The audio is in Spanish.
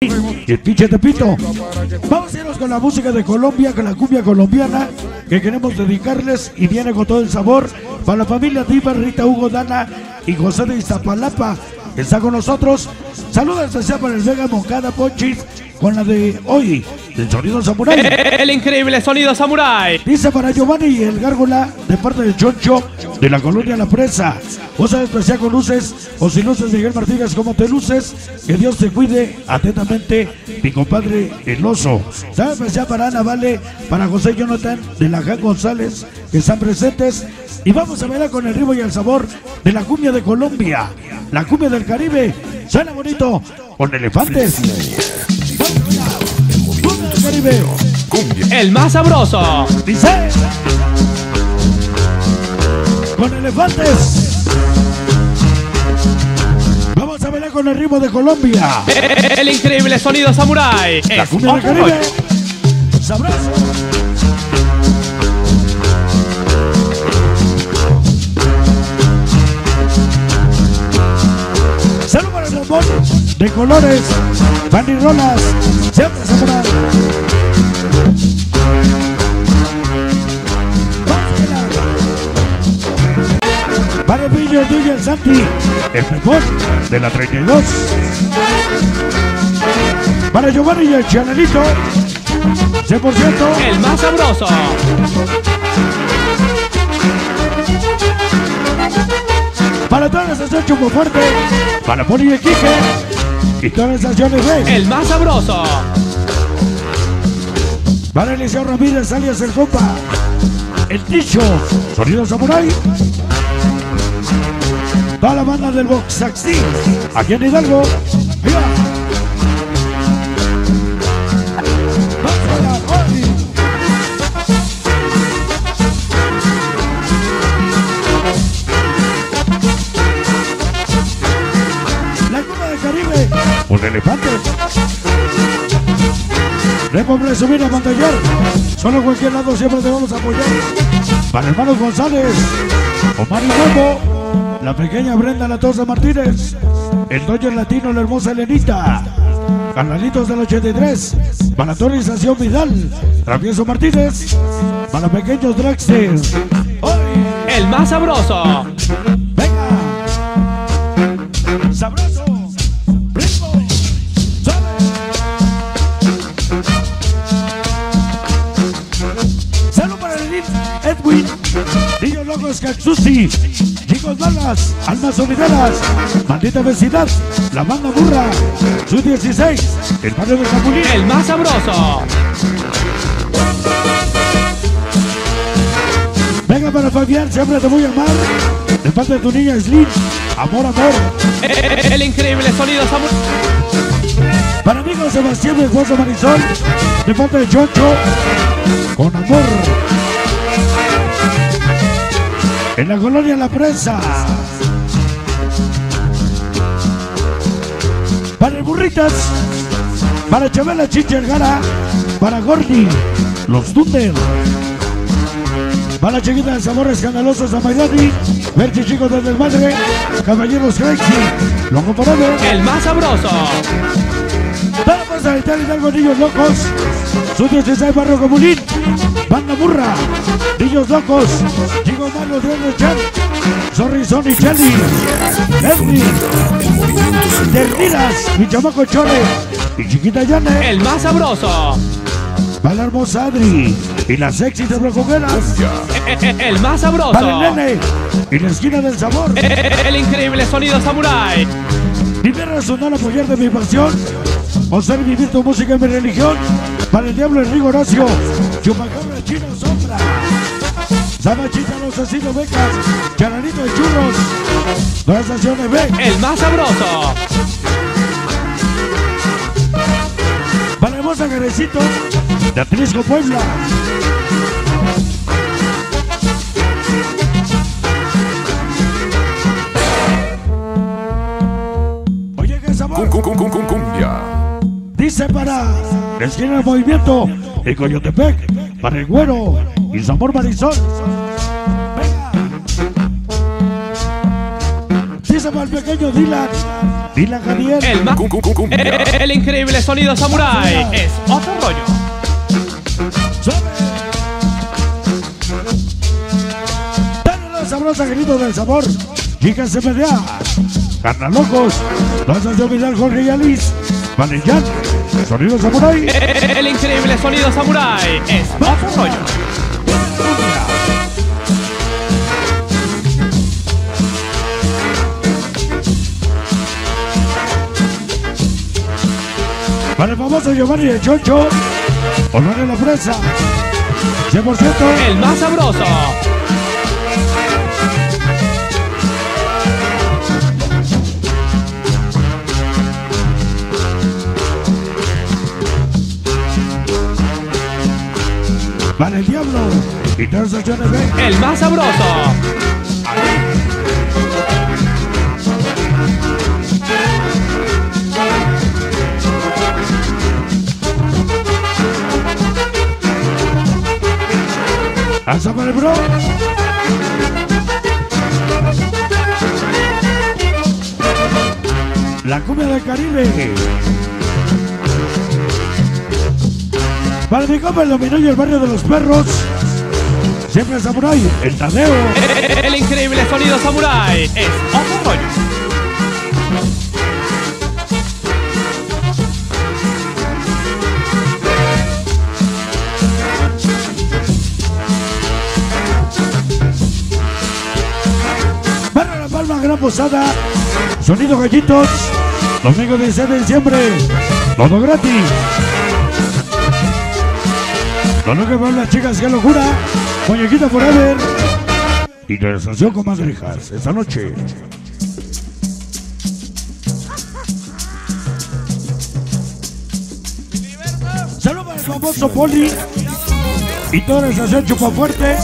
el pinche Tepito. Vamos a irnos con la música de Colombia, con la cumbia colombiana que queremos dedicarles y viene con todo el sabor para la familia Diva, Rita, Hugo, Dana y José de Iztapalapa está con nosotros. Saludos especial para el Vega Moncada Ponchis con la de hoy, del sonido samurai. El increíble sonido samurai. Dice para Giovanni y el Gárgola de parte del Choncho de la colonia La Presa. Cosa especial con luces o sin luces Miguel Martínez, como te luces? Que Dios te cuide atentamente, mi compadre el oso. Sabe especial para Ana Vale, para José Jonathan de la Jan González, que están presentes. Y vamos a bailar con el ritmo y el sabor de la cumbia de Colombia, la cumbia del Caribe. Suena bonito con elefantes. Cumbia. El más sabroso. Dice con elefantes. Vamos a bailar con el ritmo de Colombia. El increíble sonido samurai. La Es cumbia del Caribe. Sabroso. Salud para el de colores, bandirolas, siempre samurai. Para el tuyo, Santi, el pepón de la 32. Para Giovanni y el Chanelito, 100%. El más sabroso. Para todas las estaciones Chumbo Fuerte, para Poli y Quique, y todas las estaciones B. El más sabroso. Para Eliseo Ramírez, alias el compa, el Ticho, Sonido Samurai. Toda la banda del Box aquí en Hidalgo. Ahí va. Vamos allá, ¡ay! La Cuba del Caribe, un elefante. Debo presumir a Montañar. Solo en cualquier lado siempre te vamos a apoyar. Para hermanos González, Omar y Huevo, la pequeña Brenda La Tosa Martínez, el Dodger Latino, la hermosa Elenita, Carnalitos del 83, para Torización Vidal, Travieso Martínez, para pequeños Dragster. ¡Hoy! El más sabroso. ¡Venga! ¡Sabroso! ¡Ritmo! ¡Suave! ¡Salud para el Edwin! Niños locos Katsushi, malas, almas solideras, maldita vecindad, la banda burra, su 16, el barrio de Capulín. El más sabroso. Venga para Fabián, siempre te voy a amar. De parte de tu niña Slim, amor, amor. El increíble sonido samurai. Para amigo Sebastián, esposo Marisol, de parte de Chocho, con amor. En la colonia La Presa. Para el Burritas, para Chabela Chichargara, para Gordy, los Thunder. Para Chiquita de Sabor Escandalosos a Mayrani, Berchi Chicos del Desmadre, Caballeros Crazy, Longo Parado. El más sabroso. Vamos a estar Hidalgo Niños Locos, su 16 Barrio Comulín, Banda Burra, Niños Locos, Chico Malo de Chan, Sorry Sonny Charlie, Henry, Terminas, mi chamaco Chore y Chiquita Yane, El más sabroso. para la hermosa Adri. Y las sexy de Blocogueras, El más para el sabroso. nene. Y la esquina del sabor. El increíble sonido samurai. Primera razonal apoyar de mi pasión, hacer vivir tu música en mi religión, para el diablo el Rigo Horacio, Chupacabra Chino Sombra, Sabachita los asesinos becas, Charanito de Churros, dos estaciones B, El más sabroso. para hermosa Carecito, de Atlisco Puebla. Oye, qué sabor. Cum, cum, cum, cum, cumbia. Dice para la esquina del movimiento, el Coyotepec, para el güero y Zamor Marisol. Venga. Dice para el pequeño Dylan, Dylan Janiel. El más. El increíble sonido samurai. Es otro rollo. Dale la sabrosa grito del sabor. Chicas MDA. Carna Locos. Danzas de Vidal Jorge y Alice. Valillán. Sonido Samurai. El increíble sonido samurai. Es otro rollo. Para el famoso Giovanni de Chocho. En la fresa. 100%. El más sabroso. Para el diablo. Y transacciones B. El más sabroso. Alza para el bro. La cumbia del Caribe. Para mi compa el dominó y el barrio de los perros. Siempre el samurai, el Tadeo. El increíble sonido samurai. Es otro rollo. Barra La Palma, Gran Posada. Sonido Gallitos. Domingo 16 de diciembre. Todo gratis. Lo lo que van las chicas, qué locura. Muñequita Forever. Y conversación con madrijas esta noche. Saludos para el famoso Poli. Y toda la estación Chupa Fuerte.